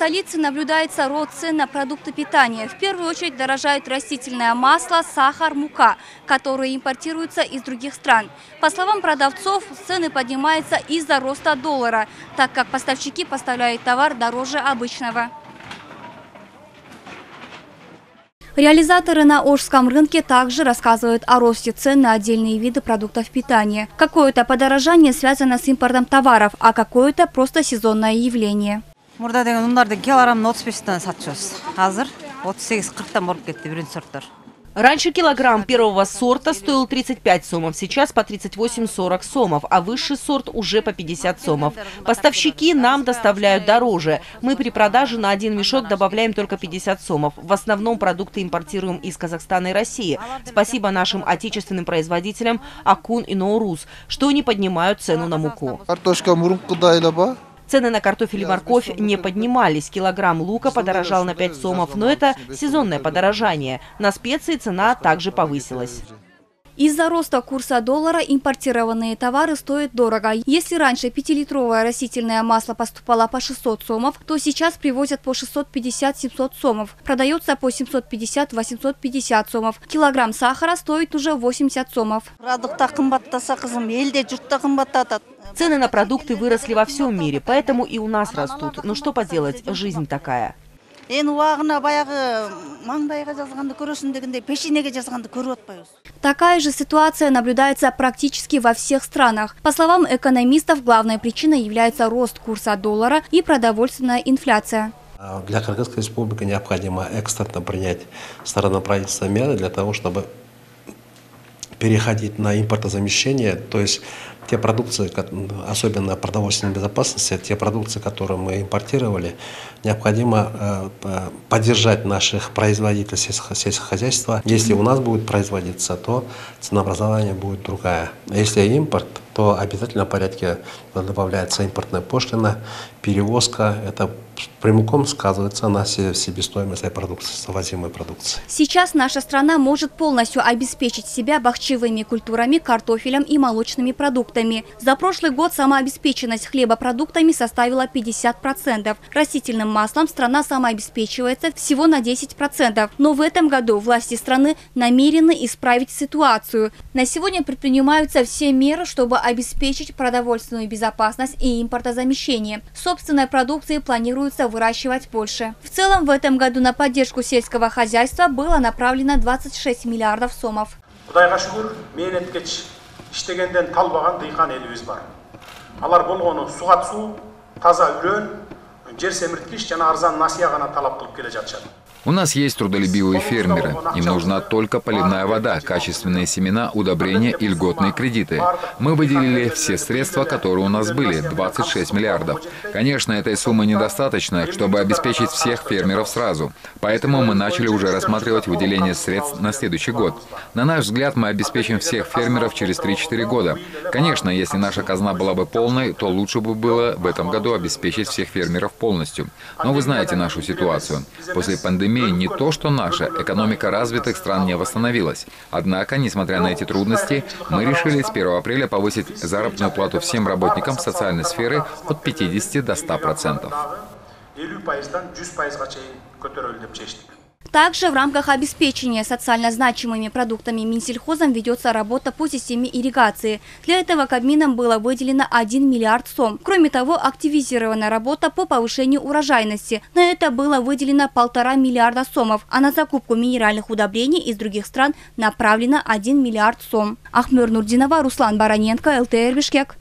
столице наблюдается рост цен на продукты питания. В первую очередь дорожает растительное масло, сахар, мука, которые импортируются из других стран. По словам продавцов, цены поднимаются из-за роста доллара, так как поставщики поставляют товар дороже обычного. Реализаторы на Ожском рынке также рассказывают о росте цен на отдельные виды продуктов питания. Какое-то подорожание связано с импортом товаров, а какое-то просто сезонное явление. Мурда деген ундарды килограммын отуз бештен сатчубуз азыр отуз сегиз кырктан болуп кетти биринчи сорттор Раньше килограмм первого сорта стоил 35 сомов, сейчас по 38-40 сомов, а высший сорт уже по 50 сомов. Поставщики нам доставляют дороже. Мы при продаже на один мешок добавляем только 50 сомов. В основном продукты импортируем из Казахстана и России. Спасибо нашим отечественным производителям Акун и Ноурус, что они поднимают цену на муку. картошка мурункудайлы ба Цены на картофель и морковь не поднимались. Килограмм лука подорожал на 5 сомов, но это сезонное подорожание. На специи цена также повысилась. Из-за роста курса доллара импортированные товары стоят дорого. Если раньше 5-литровое растительное масло поступало по 600 сомов, то сейчас привозят по 650-700 сомов. Продается по 750-850 сомов. Килограмм сахара стоит уже 80 сомов. Цены на продукты выросли во всем мире, поэтому и у нас растут. Ну что поделать, жизнь такая. Дегендей пешенеге атпайбыз Такая же ситуация наблюдается практически во всех странах. По словам экономистов, главной причиной является рост курса доллара и продовольственная инфляция. А Для Кыргызской республики необходимо экстренно принять стороноправительственные меры для того, чтобы переходить на импортозамещение, то есть те продукции, особенно продовольственной безопасности, те продукции, которые мы импортировали, необходимо э, поддержать наших производителей сельско- сельскохозяйства. Если у нас будет производиться, то ценообразование будет другая. А Если импорт, то обязательно в порядке добавляется импортная пошлина, перевозка. Это прямиком сказывается на се- себестоимости этой продукции, завозимой продукции. Сейчас наша страна может полностью обеспечить себя бахчевыми культурами, картофелем и молочными продуктами. За прошлый год самообеспеченность хлебопродуктами составила 50%. Растительным маслом страна самообеспечивается всего на 10%. Но в этом году власти страны намерены исправить ситуацию. На сегодня предпринимаются все меры, чтобы обеспечить продовольственную безопасность и импортозамещение. Собственной продукции планируется выращивать больше. В целом в этом году на поддержку сельского хозяйства было направлено 26 миллиардов сомов. кудайга шүгүр мээнеткеч иштегенден талбаган дыйкан элибиз бар. Алар болгону сугат суу таза үрөн жер семирткич жана арзан насыя гана талап кылып келе жатышат У нас есть трудолюбивые фермеры. Им нужна только поливная вода, качественные семена, удобрения и льготные кредиты. Мы выделили все средства, которые у нас были, 26 миллиардов. Конечно, этой суммы недостаточно, чтобы обеспечить всех фермеров сразу. Поэтому мы начали уже рассматривать выделение средств на следующий год. На наш взгляд, мы обеспечим всех фермеров через 3-4 года. Конечно, если наша казна была бы полной, то лучше бы было в этом году обеспечить всех фермеров полностью. Но вы знаете нашу ситуацию. После пандемии не то, что наша экономика развитых стран не восстановилась. Однако, несмотря на эти трудности, мы решили с 1 апреля повысить заработную плату всем работникам социальной сферы от 50 до 100 процентов. Также в рамках обеспечения социально значимыми продуктами Минсельхозом ведется работа по системе ирригации. Для этого Кабмином было выделено 1 миллиард сом. Кроме того, активизирована работа по повышению урожайности. На это было выделено полтора миллиарда сомов, а на закупку минеральных удобрений из других стран направлено 1 миллиард сом. Ахмер Нурдинова, Руслан Бараненко, ЛТР Бишкек.